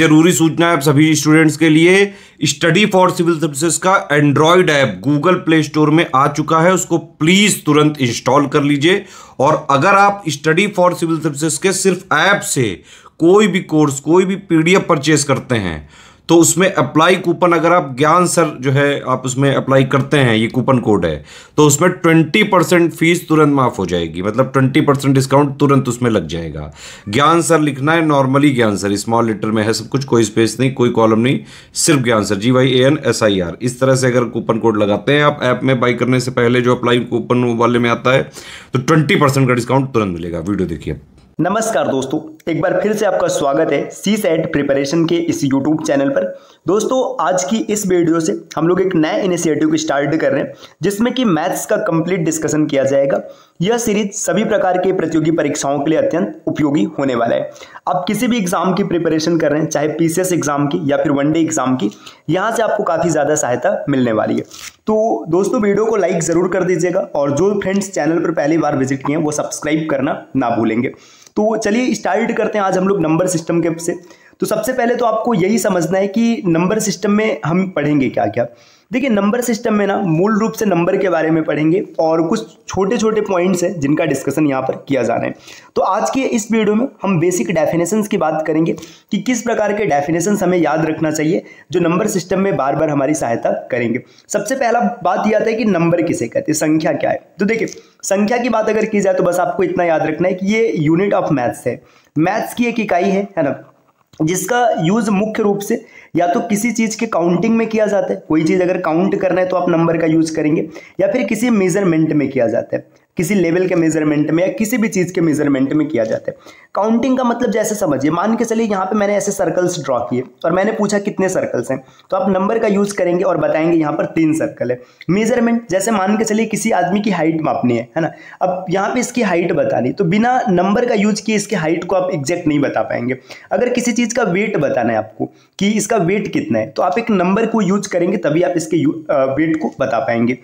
ज़रूरी सूचना है सभी स्टूडेंट्स के लिए। स्टडी फॉर सिविल सर्विसेज़ का Android app Google Play Store में आ चुका है। उसको प्लीज़ तुरंत इंस्टॉल कर लीजिए। और अगर आप स्टडी फॉर सिविल सर्विसेज़ के सिर्फ़ ऐप से कोई भी कोर्स कोई भी पीडीएफ परचेज करते हैं तो उसमें अप्लाई कूपन अगर आप ज्ञान सर जो है, आप उसमें अप्लाई करते हैं, ये कूपन कोड है तो उसमें ट्वेंटी परसेंट फ़ीस तुरंत माफ़ हो जाएगी। मतलब ट्वेंटी परसेंट डिस्काउंट तुरंत उसमें लग जाएगा। ज्ञान सर लिखना है नॉर्मली ज्ञान सर स्मॉल लेटर में है, सब कुछ, कोई स्पेस नहीं, कोई कॉलम नहीं, सिर्फ़ ज्ञान sir. G Y A N S I R इस तरह से अगर कूपन कोड लगाते हैं आप ऐप में बाई करने से पहले जो अप्लाई कूपन वाले में आता है तो ट्वेंटी परसेंट का डिस्काउंट तुरंत मिलेगा। वीडियो देखिए। नमस्कार दोस्तों, एक बार फिर से आपका स्वागत है सी सेट प्रिपरेशन के इस यूट्यूब चैनल पर। दोस्तों, आज की इस वीडियो से हम लोग एक नए इनिशिएटिव स्टार्ट कर रहे हैं, जिसमें कि मैथ्स का कंप्लीट डिस्कशन किया जाएगा। यह सीरीज़ सभी प्रकार के प्रतियोगी परीक्षाओं के लिए अत्यंत उपयोगी होने वाला है। आप किसी भी एग्ज़ाम की प्रिपरेशन कर रहे हैं, चाहे पीसीएस एग्ज़ाम की या फिर वनडे एग्ज़ाम की, यहाँ से आपको काफ़ी ज़्यादा सहायता मिलने वाली है। तो दोस्तों, वीडियो को लाइक ज़रूर कर दीजिएगा और जो फ्रेंड्स चैनल पर पहली बार विज़िट किए हैं, वो सब्सक्राइब करना ना भूलेंगे। तो चलिए स्टार्ट करते हैं आज हम लोग नंबर सिस्टम के से। तो सबसे पहले तो आपको यही समझना है कि नंबर सिस्टम में हम पढ़ेंगे क्या क्या देखिए नंबर सिस्टम में ना मूल रूप से नंबर के बारे में पढ़ेंगे और कुछ छोटे छोटे पॉइंट्स हैं जिनका डिस्कशन यहाँ पर किया जा रहा है। तो आज के इस वीडियो में हम बेसिक डेफिनेशंस की बात करेंगे कि किस प्रकार के डेफिनेशंस हमें याद रखना चाहिए, जो नंबर सिस्टम में बार बार हमारी सहायता करेंगे। सबसे पहला बात यह आता है कि नंबर किसे कहते हैं, संख्या क्या है? तो देखिए, संख्या की बात अगर की जाए तो बस आपको इतना याद रखना है कि ये यूनिट ऑफ़ मैथ्स है। मैथ्स की एक इकाई है है ना? जिसका यूज़ मुख्य रूप से या तो किसी चीज़ के काउंटिंग में किया जाता है। कोई चीज़ अगर काउंट करना है तो आप नंबर का यूज़ करेंगे या फिर किसी मेज़रमेंट में किया जाता है। किसी लेवल के मेज़रमेंट में या किसी भी चीज़ के मेज़रमेंट में किया जाता है। काउंटिंग का मतलब जैसे समझिए, मान के चलिए यहाँ पे मैंने ऐसे सर्कल्स ड्रॉ किए और मैंने पूछा कितने सर्कल्स हैं तो आप नंबर का यूज़ करेंगे और बताएँगे यहाँ पर तीन सर्कल है। मेज़रमेंट जैसे मान के चलिए किसी आदमी की हाइट मापनी है है ना? अब यहाँ पे इसकी हाइट बतानी तो बिना नंबर का यूज़ किए इसकी हाइट को आप एग्जैक्ट नहीं बता पाएँगे। अगर किसी चीज़ का वेट बताना है आपको कि इसका वेट कितना है तो आप एक नंबर को यूज़ करेंगे, तभी आप इसके वेट को बता पाएँगे।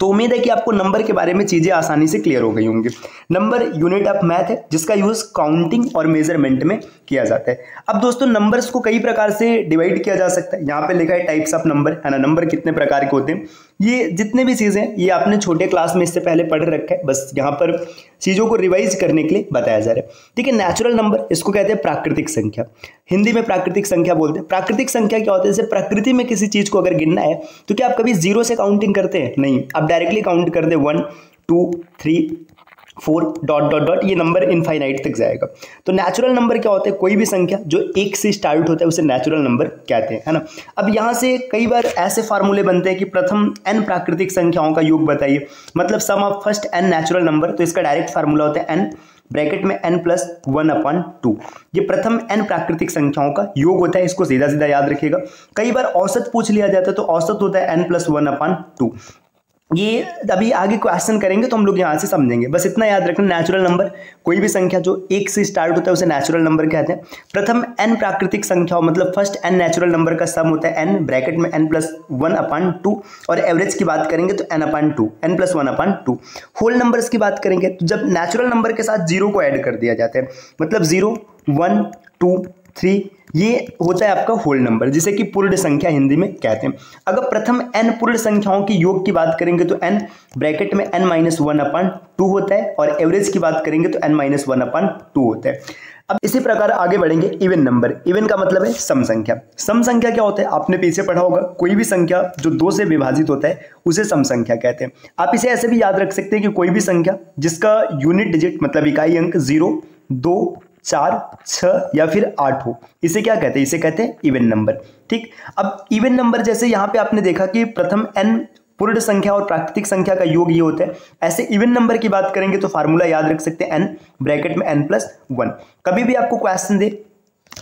तो उम्मीद है कि आपको नंबर के बारे में चीज़ें आसानी से क्लियर हो गई होंगी। नंबर यूनिट ऑफ़ मैथ है, जिसका यूज़ काउंटिंग और मेज़रमेंट में किया जाता है। अब दोस्तों नंबर्स को कई प्रकार से डिवाइड किया जा सकता है। यहाँ पे लिखा है टाइप्स ऑफ़ नंबर है ना? नंबर कितने प्रकार के होते हैं? ये जितने भी चीज़ें ये आपने छोटे क्लास में इससे पहले पढ़ रखा है। बस यहाँ पर चीज़ों को रिवाइज करने के लिए बताया जा रहा है। ठीक है नेचुरल नंबर इसको कहते हैं प्राकृतिक संख्या। हिंदी में प्राकृतिक संख्या बोलते हैं। प्राकृतिक संख्या क्या होता है? जैसे प्रकृति में किसी चीज़ को अगर गिनना है तो क्या आप कभी ज़ीरो से काउंटिंग करते हैं? नहीं। डायरेक्टली काउंट कर दे one two three four dot dot dot ये नंबर इनफाइनाइट तक जाएगा। तो नेचुरल नंबर क्या होता है? कोई भी संख्या जो एक से स्टार्ट होता है, उसे नेचुरल नंबर कहते हैं, है ना? अब यहाँ से कई बार ऐसे फार्मूले बनते हैं कि प्रथम एन प्राकृतिक संख्याओं का योग बताइए। मतलब sum of first N natural number तो इसका डायरेक्ट फार्मूला होता है एन ब्रैकेट में N plus one upon two ये प्रथम एन प्राकृतिक संख्याओं का योग होता है, इसको सीधा सीधा याद रखिएगा। कई बार औसत पूछ लिया जाता है तो औसत होता है N plus one upon two ये अभी आगे क्वेश्चन करेंगे तो हम लोग यहाँ से समझेंगे। बस इतना याद रखना नेचुरल नंबर कोई भी संख्या जो एक से स्टार्ट होता है उसे नेचुरल नंबर कहते हैं। प्रथम एन प्राकृतिक संख्या मतलब फ़र्स्ट एन नेचुरल नंबर का सम होता है एन ब्रैकेट में N plus one upon two और एवरेज की बात करेंगे तो N upon two N plus one upon two whole numbers की बात करेंगे तो जब नेचुरल नंबर के साथ ज़ीरो को ऐड कर दिया जाता है मतलब ज़ीरो वन टू थ्री ये होता है आपका होल नंबर जिसे कि पूर्ण संख्या हिंदी में कहते हैं। अगर प्रथम एन पूर्ण संख्याओं की योग की बात करेंगे तो एन ब्रैकेट में N minus one upon two होता है और एवरेज की बात करेंगे तो N minus one upon two होता है। अब इसी प्रकार आगे बढ़ेंगे इवन नंबर इवन का मतलब है सम संख्या। सम संख्या क्या होता है? आपने पीछे पढ़ा होगा, कोई भी संख्या जो दो से विभाजित होता है, उसे सम संख्या कहते हैं। आप इसे ऐसे भी याद रख सकते हैं कि कोई भी संख्या जिसका यूनिट डिजिट मतलब इकाई अंक ज़ीरो दो चार, छ या फिर आठ हो। इसे क्या कहते हैं? इसे कहते हैं इवन नंबर ठीक? अब इवन नंबर जैसे यहाँ पे आपने देखा कि प्रथम एन पूर्ण संख्या और प्राकृतिक संख्या का योग ये होता है। ऐसे इवन नंबर की बात करेंगे तो फार्मूला याद रख सकते हैं। एन ब्रैकेट में एन प्लस वन कभी भी आपको क्वेश्चन दे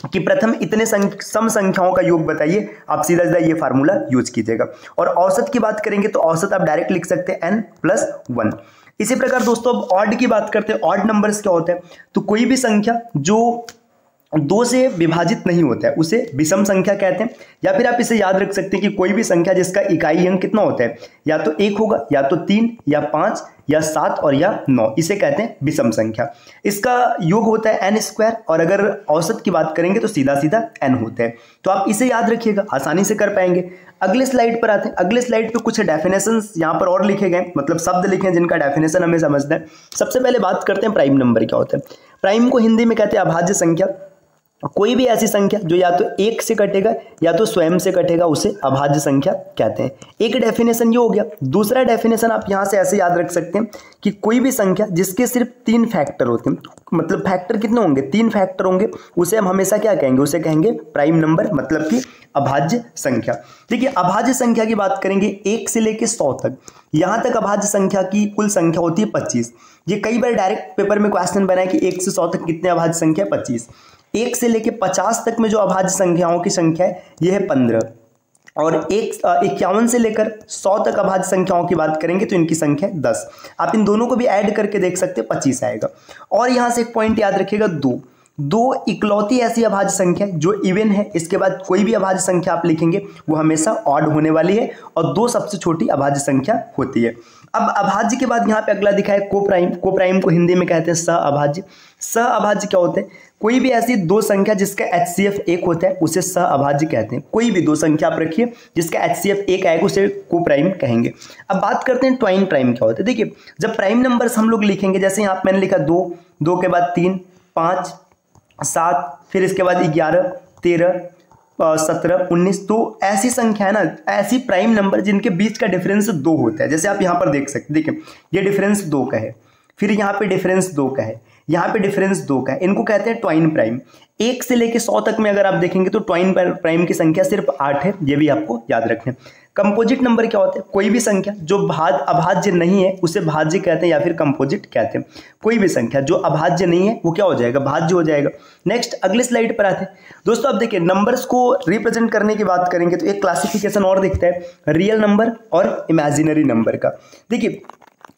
कि प्रथम इतने सम संख्याओं का योग बताइए, आप सीधा सीधा ये फार्मूला यूज़ कीजिएगा। और औसत की बात करेंगे तो औसत आप डायरेक्ट लिख सकते हैं एन प्लस वन इसी प्रकार दोस्तों, अब ऑड की बात करते हैं ऑड नंबर्स क्या होते हैं? तो कोई भी संख्या जो दो से विभाजित नहीं होता है, उसे विषम संख्या कहते हैं। या फिर आप इसे याद रख सकते हैं कि कोई भी संख्या जिसका इकाई अंक कितना होता है, या तो एक होगा, या तो तीन, या पाँच या सात और या नौ, इसे कहते हैं विषम संख्या। इसका योग होता है एन स्क्वायर और अगर औसत की बात करेंगे तो सीधा सीधा एन होता है। तो आप इसे याद रखिएगा, आसानी से कर पाएँगे। अगले स्लाइड पर आते हैं। अगले स्लाइड पे कुछ डेफिनेशन यहाँ पर और लिखे गए मतलब शब्द लिखे हैं जिनका डेफिनेशन हमें समझना है। सबसे पहले बात करते हैं प्राइम नंबर क्या होता है। प्राइम को हिंदी में कहते हैं अभाज्य संख्या। कोई भी ऐसी संख्या जो या तो एक से कटेगा या तो स्वयं से कटेगा, उसे अभाज्य संख्या कहते हैं। एक डेफिनेशन ये हो गया। दूसरा डेफिनेशन आप यहाँ से ऐसे याद रख सकते हैं कि कोई भी संख्या जिसके सिर्फ़ तीन फैक्टर होते हैं मतलब फैक्टर कितने होंगे? तीन फैक्टर होंगे। उसे हम हमेशा क्या कहेंगे? उसे कहेंगे प्राइम नंबर मतलब कि अभाज्य संख्या। देखिए, अभाज्य संख्या की बात करेंगे एक से लेकर सौ तक। यहाँ तक अभाज्य संख्या की कुल संख्या होती है पच्चीस। ये कई बार डायरेक्ट पेपर में क्वेश्चन बना है कि एक से सौ तक कितने अभाज्य संख्या? पच्चीस। एक से लेकर पचास तक में जो अभाज्य संख्याओं की संख्या है, यह है पंद्रह। और एक इक्यावन से लेकर सौ तक अभाज्य संख्याओं की बात करेंगे तो इनकी संख्या दस। आप इन दोनों को भी ऐड करके देख सकते हैं, पच्चीस आएगा। और यहाँ से एक पॉइंट याद रखिएगा, दो। दो इकलौती ऐसी अभाज्य संख्या जो इवन है, इसके बाद कोई भी अभाज्य संख्या आप लिखेंगे, वो हमेशा ऑड होने वाली है और दो सबसे छोटी अभाज्य संख्या होती है। अब अभाज्य के बाद यहाँ पे अगला दिखा है को प्राइम को प्राइम को हिंदी में कहते हैं स अभाज्य। स अभाज्य क्या होते हैं? कोई भी ऐसी दो संख्या जिसका एच सी एफ़ एक होता है, उसे स अभाज्य कहते हैं। कोई भी दो संख्या आप रखिए, जिसका एच सी एफ़ एक आएगा, उसे को प्राइम कहेंगे। अब बात करते हैं ट्वाइन प्राइम क्या होता है। देखिए, जब प्राइम नंबर्स हम लोग लिखेंगे, जैसे यहाँ मैंने लिखा दो दो के बाद तीन, पाँच सात, फिर इसके बाद ग्यारह, तेरह सत्रह, उन्नीस तो ऐसी संख्या है ना, ऐसी प्राइम नंबर जिनके बीच का डिफरेंस दो होता है। जैसे आप यहाँ पर देख सकते देखिए ये डिफरेंस दो का है, फिर यहाँ पे डिफरेंस दो का है, यहाँ पे डिफरेंस दो का है। इनको कहते हैं ट्वाइन प्राइम एक से लेके सौ तक में अगर आप देखेंगे तो ट्वाइन प्राइम की संख्या सिर्फ़ आठ है, ये भी आपको याद रखना कंपोजिट नंबर क्या होता है? कोई भी संख्या जो भाज अभाज्य नहीं है, उसे भाज्य कहते हैं या फिर कंपोजिट कहते हैं। कोई भी संख्या जो अभाज्य नहीं है, वो क्या हो जाएगा? भाज्य हो जाएगा। नेक्स्ट अगले स्लाइड पर आते हैं। दोस्तों अब देखिए नंबर्स को रिप्रेजेंट करने की बात करेंगे तो एक क्लासिफिकेशन और दिखता है। रियल नंबर और इमेजिनरी नंबर का। देखिए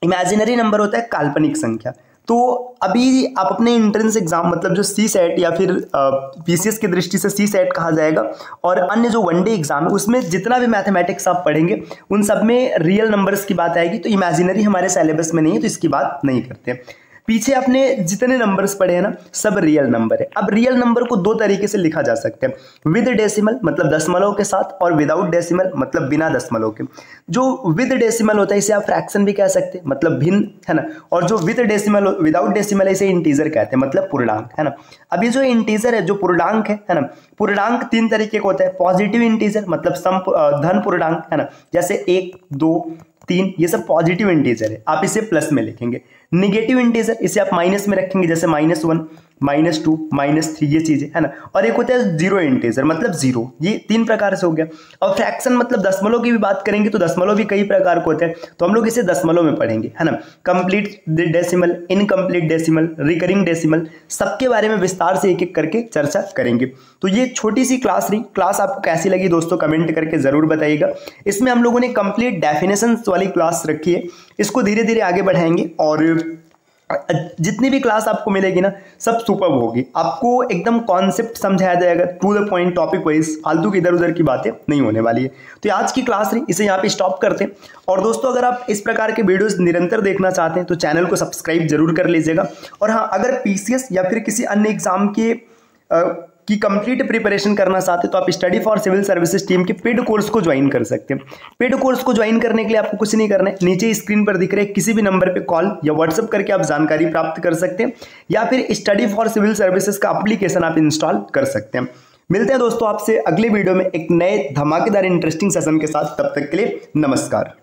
इमेजिनरी नंबर होता है काल्पनिक संख्या। तो अभी आप अपने इंट्रेंस एग्ज़ाम मतलब जो सी सेट या फिर पी सी एस की दृष्टि से सी सेट कहा जाएगा? और अन्य जो वनडे एग्ज़ाम है, उसमें जितना भी मैथमेटिक्स आप पढ़ेंगे, उन सब में रियल नंबर्स की बात आएगी तो इमेजिनरी हमारे सिलेबस में नहीं है तो इसकी बात नहीं करते पीछे आपने जितने नंबर्स पढ़े हैं ना, सब रियल नंबर है। अब रियल नंबर को दो तरीके से लिखा जा सकता है। विद डेसिमल मतलब दशमलव के साथ और विदाउट डेसिमल मतलब बिना दशमलव के। जो विद डेसिमल होता है, इसे आप फ्रैक्शन भी कह सकते हैं मतलब भिन्न, है ना? और जो विद डेसिमल विदाउट डेसिमल इसे इंटीजर कहते हैं मतलब पूर्णांक, है ना? अब ये जो इंटीजर है, जो पूर्णांक है है ना? पूर्णांक तीन तरीके का होता है। पॉजिटिव इंटीजर मतलब सम धन पूर्णांक, है ना? जैसे एक, दो तीन, ये सब पॉजिटिव इंटीजर है। आप इसे प्लस में लिखेंगे। निगेटिव इंटीजर इसे आप माइनस में रखेंगे, जैसे minus one minus two, minus three, ये चीज़ें, है ना? और एक होता है ज़ीरो इंटीजर मतलब ज़ीरो। ये तीन प्रकार से हो गया। और फ्रैक्शन मतलब दशमलव की भी बात करेंगे तो दशमलव भी कई प्रकार के होते हैं। तो हम लोग इसे दशमलव में पढ़ेंगे, है ना? Complete decimal incomplete decimal recurring decimal सबके बारे में विस्तार से एक एक करके चर्चा करेंगे। तो ये छोटी सी क्लास रही। क्लास आपको कैसी लगी दोस्तों कमेंट करके ज़रूर बताइएगा। इसमें हम लोगों ने कंप्लीट डेफिनेशन वाली क्लास रखी है। इसको धीरे धीरे आगे बढ़ाएँगे और जितनी भी क्लास आपको मिलेगी ना, सब सुपर होगी। आपको एकदम कॉन्सेप्ट समझाया जाएगा। To the point topic wise फालतू की इधर उधर की बातें नहीं होने वाली है। तो आज की क्लास रही, इसे यहाँ पे स्टॉप करते हैं। और दोस्तों, अगर आप इस प्रकार के वीडियोस निरंतर देखना चाहते हैं तो चैनल को सब्सक्राइब ज़रूर कर लीजिएगा। और हाँ अगर पीसीएस या फिर किसी अन्य एग्ज़ाम के की कंप्लीट प्रिपरेशन करना चाहते तो आप study for civil services team के पेड कोर्स को ज्वाइन कर सकते हैं। पेड कोर्स को ज्वाइन करने के लिए आपको कुछ नहीं करना है। नीचे स्क्रीन पर दिख रहे किसी भी नंबर पे कॉल या व्हाट्सअप करके आप जानकारी प्राप्त कर सकते हैं, या फिर स्टडी फॉर सिविल सर्विसेज़ का अप्लीकेशन आप इंस्टॉल कर सकते हैं। मिलते हैं दोस्तों आपसे अगले वीडियो में एक नए धमाकेदार इंटरेस्टिंग सेशन के साथ। तब तक के लिए नमस्कार।